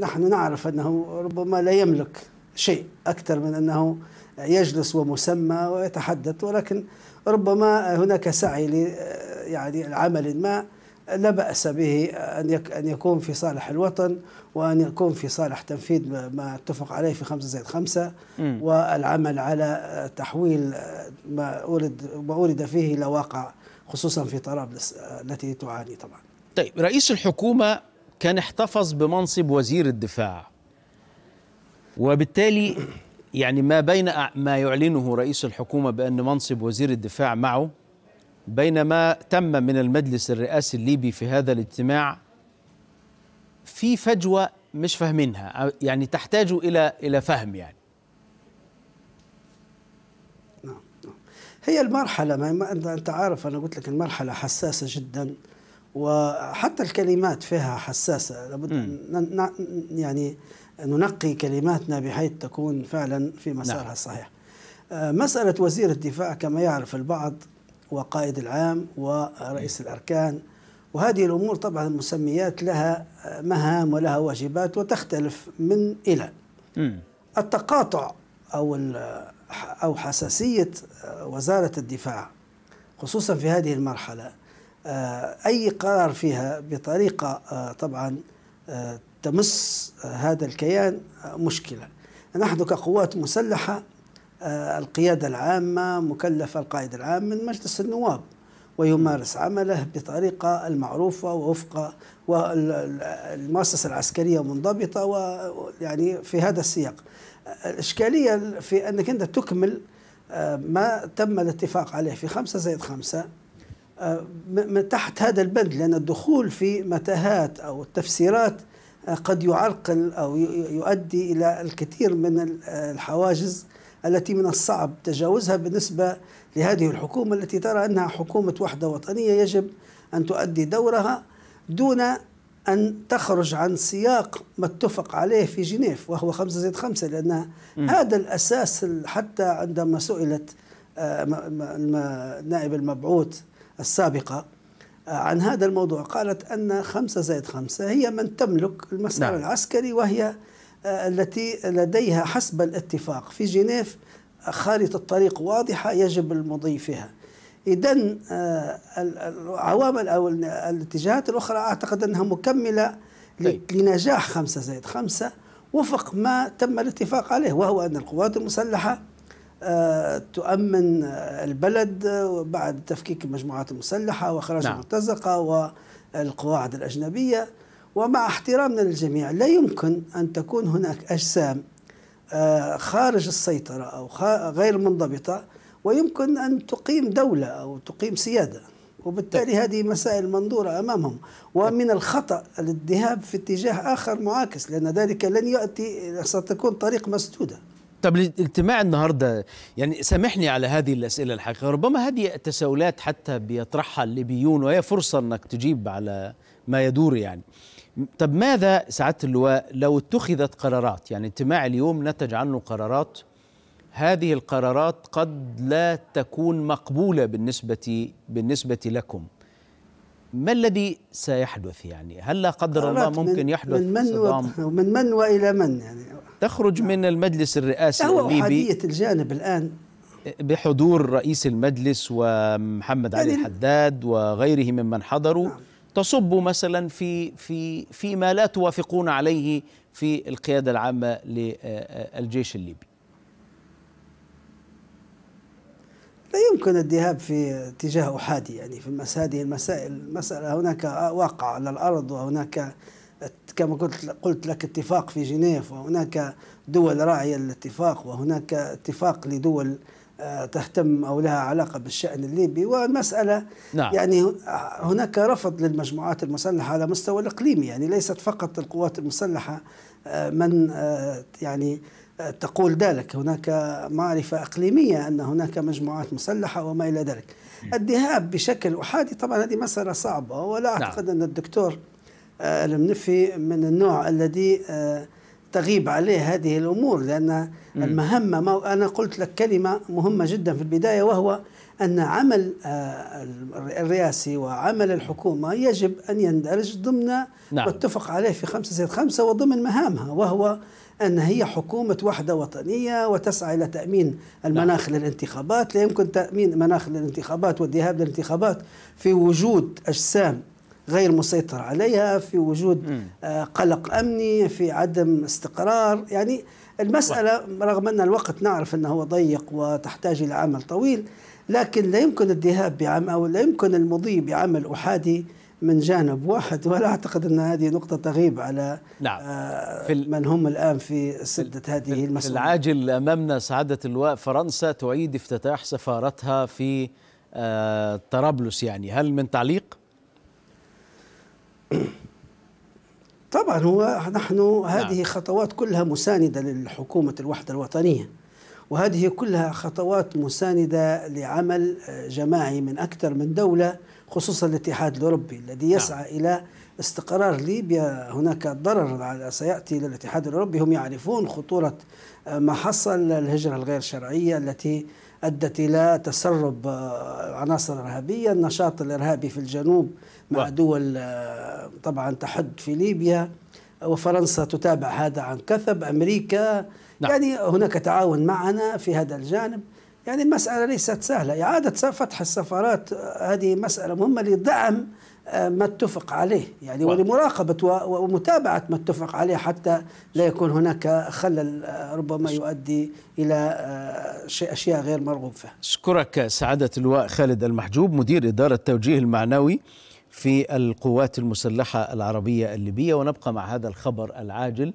نحن نعرف أنه ربما لا يملك شيء أكثر من أنه يجلس ومسمى ويتحدث. ولكن ربما هناك سعي يعني عمل ما لا بأس به أن أن يكون في صالح الوطن وأن يكون في صالح تنفيذ ما اتفق عليه في خمسة زائد خمسة والعمل على تحويل ما أورد ما أورد فيه إلى واقع خصوصا في طرابلس التي تعاني طبعا. طيب رئيس الحكومة كان احتفظ بمنصب وزير الدفاع وبالتالي يعني ما بين ما يعلنه رئيس الحكومة بأن منصب وزير الدفاع معه بينما تم من المجلس الرئاسي الليبي في هذا الاجتماع في فجوة مش فاهمينها يعني تحتاج إلى إلى فهم يعني. هي المرحلة ما أنت عارف أنا قلت لك المرحلة حساسة جدا وحتى الكلمات فيها حساسة. لابد يعني ننقي كلماتنا بحيث تكون فعلا في مسارها نعم. الصحيح. آه، مسألة وزير الدفاع كما يعرف البعض وقائد العام ورئيس الأركان. وهذه الأمور طبعا المسميات لها مهام ولها واجبات وتختلف من إلى. التقاطع أو أو حساسية آه، وزارة الدفاع خصوصا في هذه المرحلة آه، أي قرار فيها بطريقة آه، طبعا تمس هذا الكيان مشكلة. نحن كقوات مسلحة القيادة العامة مكلفة القائد العام من مجلس النواب ويمارس عمله بطريقة المعروفة ووفق والمؤسسة العسكرية منضبطة ويعني في هذا السياق. الإشكالية في أنك أنت تكمل آه، ما تم الاتفاق عليه في خمسة زائد خمسة آه، من تحت هذا البند لأن الدخول في متاهات أو التفسيرات آه، قد يعرقل أو يؤدي إلى الكثير من الحواجز التي من الصعب تجاوزها بالنسبة لهذه الحكومة التي ترى أنها حكومة وحدة وطنية يجب أن تؤدي دورها دون أن تخرج عن سياق ما اتفق عليه في جنيف وهو خمسة زائد خمسة لأن م. هذا الأساس حتى عندما سئلت النائب المبعوث السابقة عن هذا الموضوع قالت أن خمسة زائد خمسة هي من تملك المسار نعم. العسكري وهي التي لديها حسب الاتفاق. في جنيف خارطة طريق واضحة يجب المضي فيها. إذا العوامل أو الاتجاهات الأخرى أعتقد أنها مكملة لنجاح خمسة زائد خمسة وفق ما تم الاتفاق عليه وهو أن القوات المسلحة تؤمن البلد بعد تفكيك المجموعات المسلحة وإخراج نعم. المرتزقة والقواعد الأجنبية ومع احترامنا للجميع لا يمكن أن تكون هناك أجسام خارج السيطرة أو غير منضبطة ويمكن أن تقيم دولة أو تقيم سيادة. وبالتالي هذه مسائل منظورة أمامهم. ومن الخطأ الذهاب في اتجاه آخر معاكس لأن ذلك لن يأتي ستكون طريق مسدودة. طب الاجتماع النهارده يعني سامحني على هذه الأسئلة الحقيقة ربما هذه التساؤلات حتى بيطرحها الليبيون وهي فرصة إنك تجيب على ما يدور يعني. طب ماذا سعاده اللواء لو اتخذت قرارات؟ يعني اجتماع اليوم نتج عنه قرارات. هذه القرارات قد لا تكون مقبولة بالنسبة بالنسبة لكم. ما الذي سيحدث يعني؟ هل لا قدر الله ممكن يحدث من من صدام؟ ومن من وإلى من يعني؟ تخرج من المجلس الرئاسي هو أحادية الجانب الآن. بحضور رئيس المجلس ومحمد علي يعني الحداد وغيره ممن حضروا. نعم. تصب مثلا في في فيما لا توافقون عليه في القيادة العامة للجيش الليبي. لا يمكن الذهاب في اتجاه أحادي يعني في هذه المسائل المساله هناك واقع على الأرض وهناك كما قلت قلت لك اتفاق في جنيف وهناك دول راعيه للاتفاق وهناك اتفاق لدول تهتم أو لها علاقة بالشأن الليبي والمسألة نعم. يعني هناك رفض للمجموعات المسلحة على مستوى الاقليمي يعني ليست فقط القوات المسلحة من يعني تقول ذلك هناك معرفة إقليمية أن هناك مجموعات مسلحة وما إلى ذلك الذهاب بشكل أحادي طبعا هذه مسألة صعبة ولا نعم. أعتقد أن الدكتور المنفي من النوع الذي تغيب عليه هذه الأمور لأن المهمة ما أنا قلت لك كلمة مهمة جدا في البداية وهو أن عمل الرئاسي وعمل الحكومة يجب أن يندرج ضمن نعم. واتفق عليه في خمسة زائد خمسة وضمن مهامها وهو أن هي حكومة وحدة وطنية وتسعى إلى تأمين المناخ نعم. للانتخابات لا يمكن تأمين مناخ للانتخابات والذهاب للانتخابات في وجود أجسام غير مسيطر عليها في وجود آه قلق أمني في عدم استقرار يعني المسألة رغم أن الوقت نعرف أنه ضيق وتحتاج إلى عمل طويل لكن لا يمكن الذهاب بعمل أو لا يمكن المضي بعمل أحادي من جانب واحد ولا أعتقد أن هذه نقطة تغيب على نعم. آه في من هم الآن في سدة هذه. في العاجل أمامنا سعادة اللواء فرنسا تعيد افتتاح سفارتها في آه طرابلس يعني هل من تعليق؟ طبعا هو نحن هذه نعم. خطوات كلها مساندة للحكومة الوحدة الوطنية وهذه كلها خطوات مساندة لعمل جماعي من أكثر من دولة خصوصا الاتحاد الأوروبي الذي يسعى نعم. إلى استقرار ليبيا هناك ضرر سيأتي للاتحاد الأوروبي هم يعرفون خطورة ما حصل الهجرة الغير شرعية التي أدت إلى تسرب عناصر إرهابية. النشاط الإرهابي في الجنوب مع دول طبعا تحد في ليبيا وفرنسا تتابع هذا عن كثب. أمريكا نعم. يعني هناك تعاون معنا في هذا الجانب. يعني المسألة ليست سهلة. إعادة فتح السفارات هذه مسألة مهمة لدعم ما اتفق عليه. يعني ولمراقبة ومتابعة ما اتفق عليه حتى لا يكون هناك خلل ربما يؤدي إلى أشياء غير مرغوب فيها. أشكرك سعادة اللواء خالد المحجوب مدير إدارة التوجيه المعنوي في القوات المسلحة العربية الليبية. ونبقى مع هذا الخبر العاجل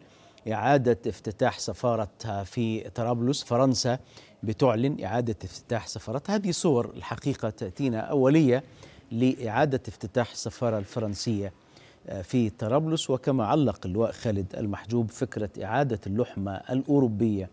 إعادة افتتاح سفارتها في طرابلس فرنسا بتعلن إعادة افتتاح سفارتها. هذه صور الحقيقة تأتينا أولية لإعادة افتتاح السفارة الفرنسية في طرابلس وكما علق اللواء خالد المحجوب فكرة إعادة اللحمة الأوروبية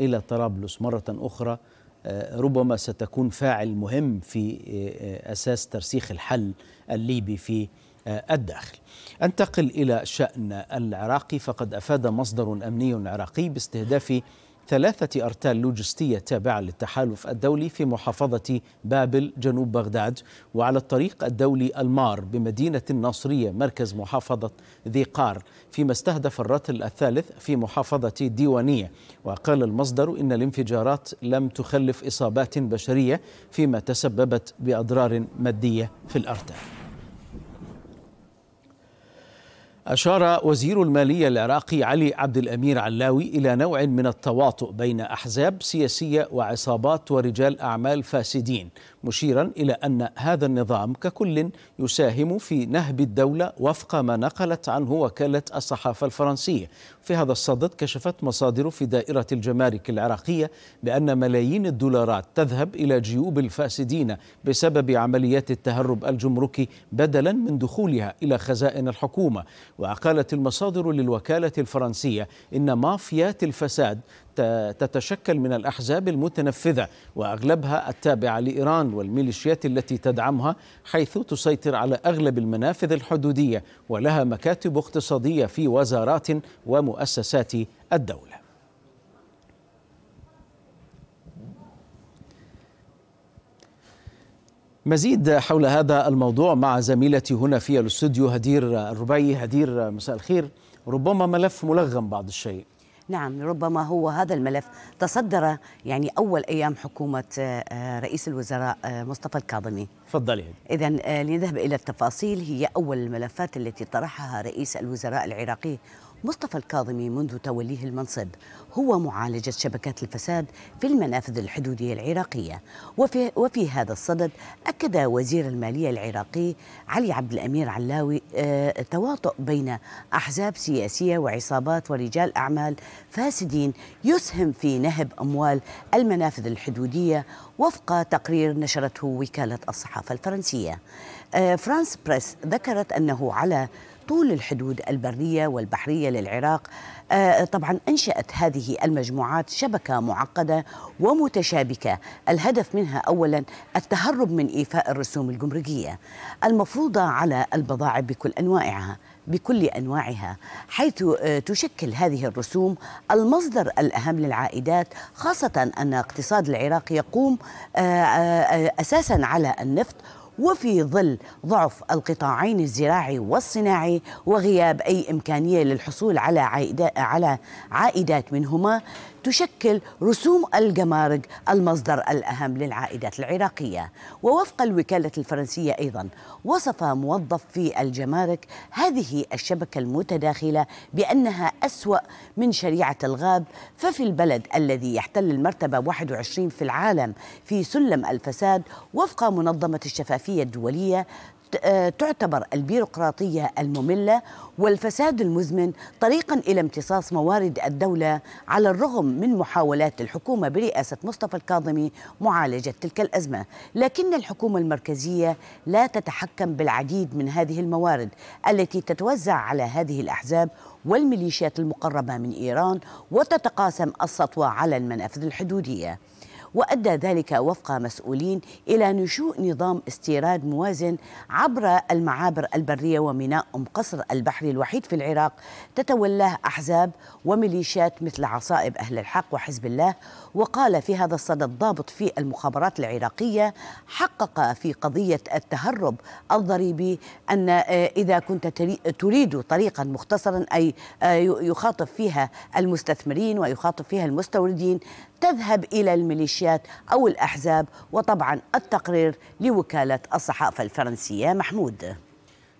إلى طرابلس مرة أخرى آه، ربما ستكون فاعل مهم في آه، أساس ترسيخ الحل الليبي في آه، الداخل. أنتقل إلى شأن العراقي فقد أفاد مصدر أمني عراقي باستهداف ثلاثة أرتال لوجستية تابعة للتحالف الدولي في محافظة بابل جنوب بغداد وعلى الطريق الدولي المار بمدينة الناصرية مركز محافظة ذي قار فيما استهدف الرتل الثالث في محافظة ديوانية. وقال المصدر إن الانفجارات لم تخلف إصابات بشرية فيما تسببت بأضرار مادية في الأرتال. أشار وزير المالية العراقي علي عبد الأمير علاوي إلى نوع من التواطؤ بين أحزاب سياسية وعصابات ورجال أعمال فاسدين مشيرا إلى أن هذا النظام ككل يساهم في نهب الدولة وفق ما نقلت عنه وكالة الصحافة الفرنسية. في هذا الصدد كشفت مصادر في دائرة الجمارك العراقية بأن ملايين الدولارات تذهب إلى جيوب الفاسدين بسبب عمليات التهرب الجمركي بدلا من دخولها إلى خزائن الحكومة. وقالت المصادر للوكالة الفرنسية إن مافيات الفساد تتشكل من الأحزاب المتنفذة وأغلبها التابعة لإيران والميليشيات التي تدعمها حيث تسيطر على أغلب المنافذ الحدودية ولها مكاتب اقتصادية في وزارات ومؤسسات الدولة. مزيد حول هذا الموضوع مع زميلتي هنا في الاستوديو هدير الربيعي هدير مساء الخير. ربما ملف ملغم بعض الشيء. نعم ربما هو هذا الملف. تصدر يعني أول أيام حكومة آه، رئيس الوزراء آه، مصطفى الكاظمي. تفضلي اذا آه، لنذهب إلى التفاصيل. هي أول الملفات التي طرحها رئيس الوزراء العراقي مصطفى الكاظمي منذ توليه المنصب هو معالجة شبكات الفساد في المنافذ الحدودية العراقية. وفي, وفي هذا الصدد أكد وزير المالية العراقي علي عبد الأمير علاوي آه تواطؤ بين أحزاب سياسية وعصابات ورجال أعمال فاسدين يسهم في نهب أموال المنافذ الحدودية وفق تقرير نشرته وكالة الصحافة الفرنسية. آه فرانس بريس ذكرت أنه على طول الحدود البرية والبحرية للعراق. آه، طبعا أنشأت هذه المجموعات شبكة معقدة ومتشابكة. الهدف منها أولا التهرب من إيفاء الرسوم الجمركية المفروضة على البضائع بكل أنواعها بكل أنواعها حيث آه، تشكل هذه الرسوم المصدر الأهم للعائدات خاصة أن اقتصاد العراق يقوم آه، أساسا على النفط وفي ظل ضعف القطاعين الزراعي والصناعي وغياب أي إمكانية للحصول على عائدات منهما تشكل رسوم الجمارك المصدر الأهم للعائدات العراقية. ووفق الوكالة الفرنسية أيضا وصف موظف في الجمارك هذه الشبكة المتداخلة بأنها أسوأ من شريعة الغاب. ففي البلد الذي يحتل المرتبة 21 في العالم في سلم الفساد وفق منظمة الشفافية الدولية تعتبر البيروقراطية المملة والفساد المزمن طريقا إلى امتصاص موارد الدولة على الرغم من محاولات الحكومة برئاسة مصطفى الكاظمي معالجة تلك الأزمة. لكن الحكومة المركزية لا تتحكم بالعديد من هذه الموارد التي تتوزع على هذه الأحزاب والميليشيات المقربة من إيران وتتقاسم السطوة على المنافذ الحدودية. وأدى ذلك وفق مسؤولين إلى نشوء نظام استيراد موازن عبر المعابر البرية وميناء أم قصر البحري الوحيد في العراق. تتولاه أحزاب وميليشيات مثل عصائب أهل الحق وحزب الله. وقال في هذا الصدد ضابط في المخابرات العراقية حقق في قضية التهرب الضريبي أن آه، إذا كنت تريد طريقا مختصرا أي آه، يخاطب فيها المستثمرين ويخاطب فيها المستوردين تذهب إلى الميليشيات أو الأحزاب وطبعا التقرير لوكالة الصحافة الفرنسية محمود.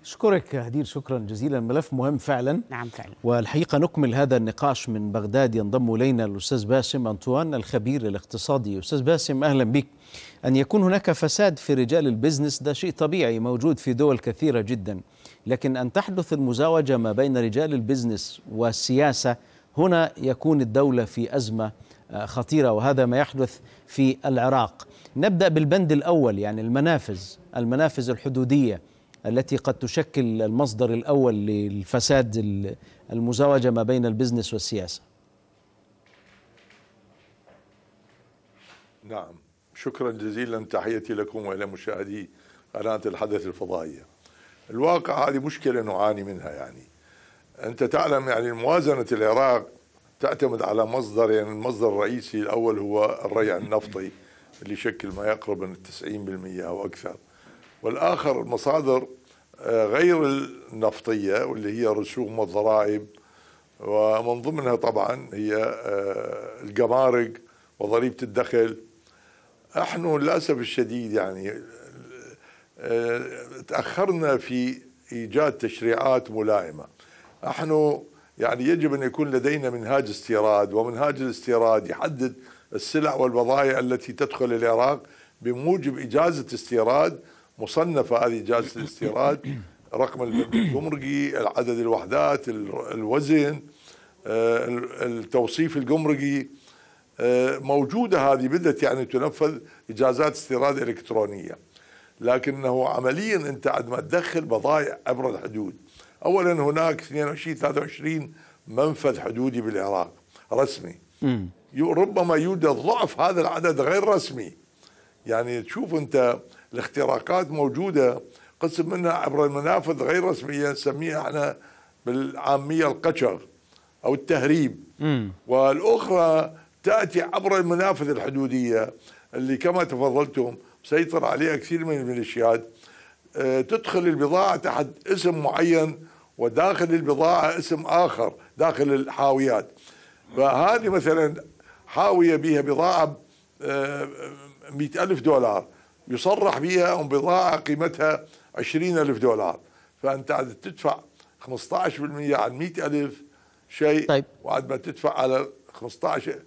أشكرك هدير شكرا جزيلا. ملف مهم فعلا. نعم فعلا. والحقيقة نكمل هذا النقاش من بغداد. ينضم إلينا الأستاذ باسم أنطوان الخبير الاقتصادي. أستاذ باسم أهلا بك. أن يكون هناك فساد في رجال ال business ده شيء طبيعي موجود في دول كثيرة جدا. لكن أن تحدث المزاوجة ما بين رجال ال business والسياسة هنا يكون الدولة في أزمة خطيرة وهذا ما يحدث في العراق نبدأ بالبند الأول يعني المنافذ المنافذ الحدودية التي قد تشكل المصدر الأول للفساد المزاوجة ما بين ال business والسياسة نعم شكرا جزيلا تحياتي لكم وإلى مشاهدي قناة الحدث الفضائية. الواقع هذه مشكلة نعاني منها يعني. أنت تعلم يعني موازنة العراق تعتمد على مصدر يعني المصدر الرئيسي الأول هو الريع النفطي اللي يشكل ما يقرب من 90% أو أكثر. والآخر المصادر آه، غير النفطية واللي هي رسوم والضرائب ومن ضمنها طبعا هي آه، الجمارك وضريبة الدخل نحن للأسف الشديد يعني آه، تأخرنا في إيجاد تشريعات ملائمة نحن يعني يجب أن يكون لدينا منهاج استيراد ومنهاج الاستيراد يحدد السلع والبضائع التي تدخل العراق بموجب إجازة استيراد مصنفة هذه إجازة الاستيراد رقم الجمركي عدد الوحدات الوزن آه، التوصيف الجمركي. آه، موجودة هذه بدات يعني تنفذ إجازات استيراد إلكترونية. لكنه عمليا أنت عندما تدخل بضائع عبر الحدود اولا هناك 22 23 منفذ حدودي بالعراق رسمي. ربما يوجد ضعف هذا العدد غير رسمي. يعني تشوف أنت الاختراقات موجودة قسم منها عبر المنافذ غير رسمية نسميها إحنا بالعامية القشر أو التهريب. والأخرى تأتي عبر المنافذ الحدودية اللي كما تفضلتم سيطر عليها كثير من الميليشيات. آه، تدخل البضاعة تحت اسم معين وداخل البضاعة اسم آخر داخل الحاويات. فهذه مثلا حاوية بها بضاعة آه، مئة ألف دولار. يصرح بها بضاعة قيمتها عشرين ألف دولار. فأنت عاد تدفع 15% عن مئة ألف شيء طيب. وعد ما تدفع على 15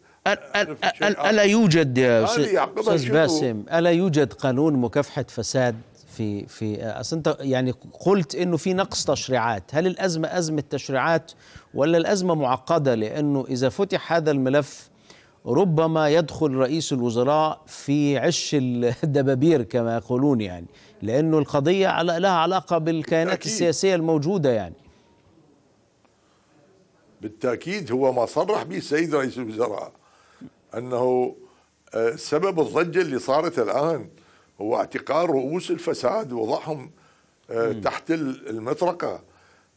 ألا يوجد يا أستاذ باسم ألا يوجد قانون مكافحة فساد؟ في في أصل أنت يعني قلت إنه في نقص تشريعات، هل الأزمة أزمة تشريعات ولا الأزمة معقدة؟ لأنه إذا فتح هذا الملف ربما يدخل رئيس الوزراء في عش الدبابير كما يقولون يعني. لأنه القضية لها علاقة بالكيانات بالتأكيد. السياسية الموجودة يعني. بالتأكيد هو ما صرح به السيد رئيس الوزراء أنه آه، سبب الضجة اللي صارت الآن هو اعتقال رؤوس الفساد وضعهم آه، تحت المطرقة.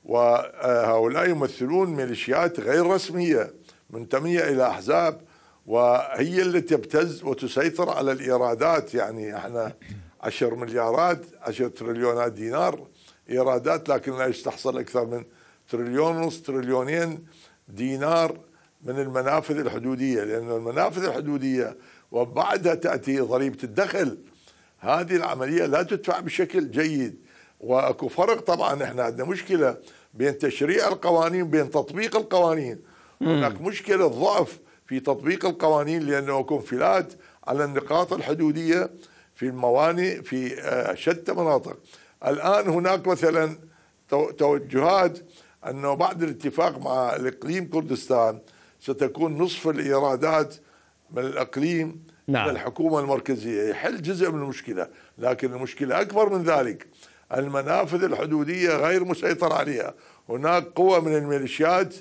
وهؤلاء يمثلون ميليشيات غير رسمية منتمية إلى أحزاب وهي اللي تبتز وتسيطر على الإيرادات. يعني إحنا 10 مليارات 10 تريليونات دينار إيرادات لكن لا يستحصل أكثر من تريليون ونص تريليونين دينار من المنافذ الحدودية. لأن المنافذ الحدودية وبعدها تأتي ضريبة الدخل هذه العملية لا تدفع بشكل جيد. وأكو فرق طبعا إحنا عندنا مشكلة بين تشريع القوانين وبين تطبيق القوانين. هناك مشكلة ضعف في تطبيق القوانين لأنه يكون انفلات على النقاط الحدودية في الموانئ في آه، شتى مناطق. الآن هناك مثلا توجهات أنه بعد الاتفاق مع الإقليم كردستان ستكون نصف الإيرادات من الإقليم نعم. من الحكومة المركزية يحل جزء من المشكلة لكن المشكلة أكبر من ذلك المنافذ الحدودية غير مسيطر عليها هناك قوة من الميليشيات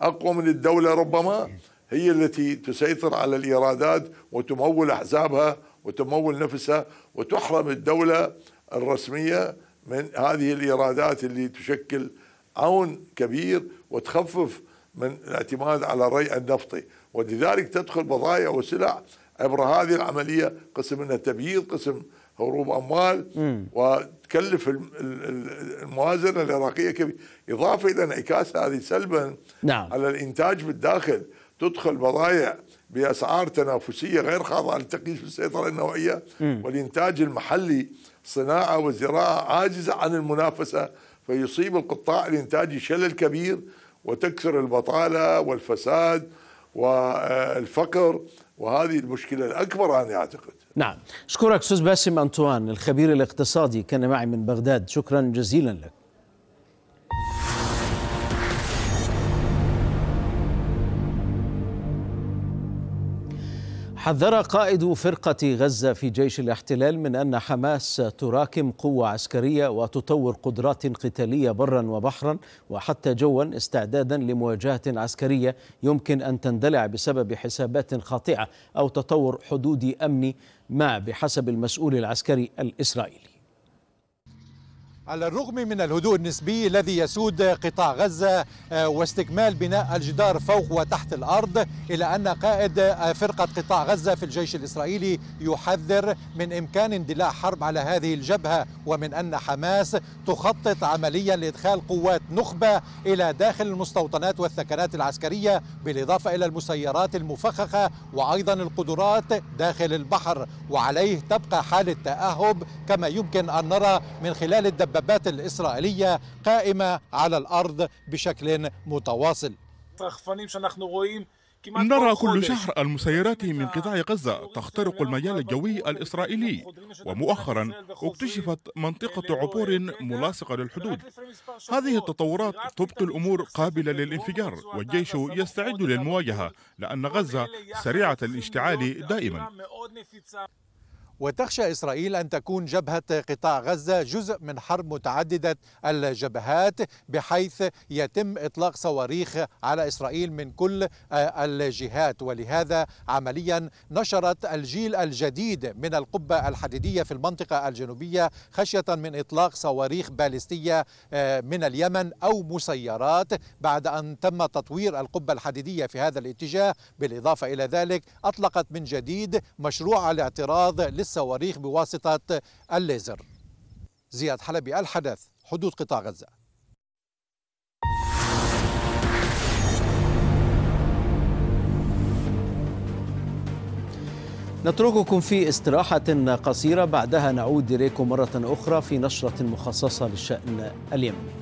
أقوى من الدولة ربما هي التي تسيطر على الإيرادات وتمول أحزابها وتمول نفسها وتحرم الدولة الرسمية من هذه الإيرادات اللي تشكل عون كبير وتخفف من الاعتماد على الري النفطي ولذلك تدخل بضائع وسلع عبر هذه العملية قسم منها تبييض قسم هروب أموال وتكلف الموازنة العراقية كبير إضافة إلى انعكاس هذه سلبا نعم. على الإنتاج بالداخل تدخل بضائع بأسعار تنافسية غير خاضعة للتقييد في السيطرة النوعية والإنتاج المحلي صناعة وزراعة عاجزة عن المنافسة فيصيب القطاع الانتاجي شلل كبير وتكثر البطالة والفساد والفقر وهذه المشكلة الأكبر أنا أعتقد. نعم، أشكرك أستاذ باسم أنطوان الخبير الاقتصادي كان معي من بغداد، شكرا جزيلا لك. حذر قائد فرقة غزة في جيش الاحتلال من أن حماس تراكم قوة عسكرية وتطور قدرات قتالية برا وبحرا وحتى جوا استعدادا لمواجهة عسكرية يمكن أن تندلع بسبب حسابات خاطئة أو تطور حدودي أمني ما بحسب المسؤول العسكري الإسرائيلي. على الرغم من الهدوء النسبي الذي يسود قطاع غزة آه، واستكمال بناء الجدار فوق وتحت الأرض إلى أن قائد آه، فرقة قطاع غزة في الجيش الإسرائيلي يحذر من إمكان اندلاع حرب على هذه الجبهة ومن أن حماس تخطط عمليا لإدخال قوات نخبة إلى داخل المستوطنات والثكنات العسكرية بالإضافة إلى المسيرات المفخخة وأيضا القدرات داخل البحر وعليه تبقى حالة تأهب كما يمكن أن نرى من خلال الدبابات الدبابات الإسرائيلية قائمة على الأرض بشكل متواصل نرى كل شهر المسيرات من قطاع غزة تخترق المجال الجوي الإسرائيلي ومؤخرا اكتشفت منطقة عبور ملاصقة للحدود هذه التطورات تبقي الأمور قابلة للانفجار والجيش يستعد للمواجهة لأن غزة سريعة الاشتعال دائما وتخشى إسرائيل أن تكون جبهة قطاع غزة جزء من حرب متعددة الجبهات بحيث يتم إطلاق صواريخ على إسرائيل من كل الجهات. ولهذا عمليا نشرت الجيل الجديد من القبة الحديدية في المنطقة الجنوبية خشية من إطلاق صواريخ باليستية من اليمن أو مسيرات بعد أن تم تطوير القبة الحديدية في هذا الاتجاه. بالإضافة إلى ذلك أطلقت من جديد مشروع الاعتراض الصواريخ بواسطة الليزر. زياد حلبي الحدث حدود قطاع غزة. نترككم في استراحة قصيرة بعدها نعود إليكم مرة أخرى في نشرة مخصصة للشأن اليمني.